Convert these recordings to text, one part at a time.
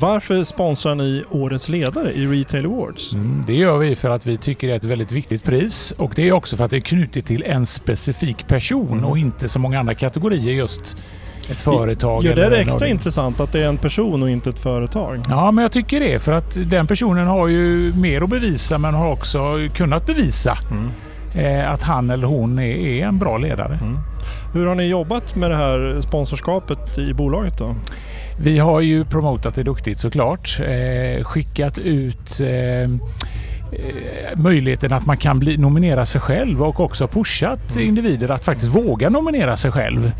Varför sponsrar ni Årets ledare i Retail Awards? Mm, det gör vi för att vi tycker det är ett väldigt viktigt pris och det är också för att det är knutet till en specifik person mm. och inte så många andra kategorier just ett företag. Gör det, det extra intressant att det är en person och inte ett företag? Ja, men jag tycker det för att den personen har ju mer att bevisa men har också kunnat bevisa mm. Eh, att han eller hon är, är en bra ledare. Mm. Hur har ni jobbat med det här sponsorskapet i bolaget då? Vi har ju promotat det duktigt såklart. Eh, skickat ut eh, möjligheten att man kan bli, nominera sig själv och också pushat mm. individer att faktiskt våga nominera sig själv.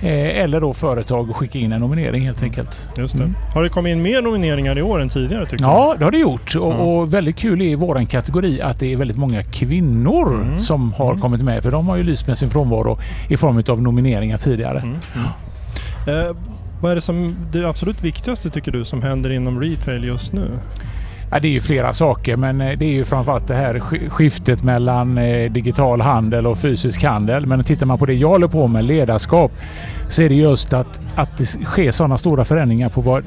Eh, eller då företag och skicka in en nominering helt enkelt. Just det. Mm. Har det kommit in mer nomineringar i år än tidigare? Tycker ja, det har det gjort. Och, mm. och, väldigt kul är i vår kategori att det är väldigt många kvinnor mm. som har mm. kommit med. För de har ju lyst med sin frånvaro i form av nomineringar tidigare. Mm. Eh, vad är det som det absolut viktigaste tycker du som händer inom retail just nu? Ja, det är ju flera saker men eh, det är ju framförallt det här skiftet mellan eh, digital handel och fysisk handel. Men tittar man på det jag håller på med, ledarskap, så är det just att, att det sker sådana stora förändringar på vad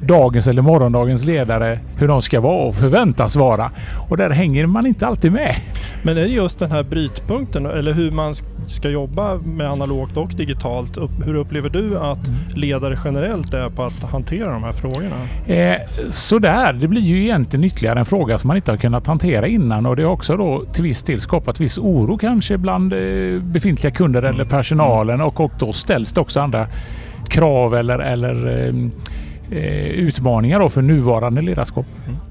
dagens eller morgondagens ledare, hur de ska vara och förväntas vara. Och där hänger man inte alltid med. Men är det just den här brytpunkten eller hur man ska jobba med analogt och digitalt. Hur upplever du att mm. ledare generellt är på att hantera de här frågorna? Eh, sådär, det blir ju egentligen ytterligare en fråga som man inte har kunnat hantera innan och det har också då till viss del skapat viss oro kanske bland eh, befintliga kunder mm. eller personalen och, och då ställs det också andra krav eller, eller eh, eh utmaningar då för nuvarande ledarskap. Mm.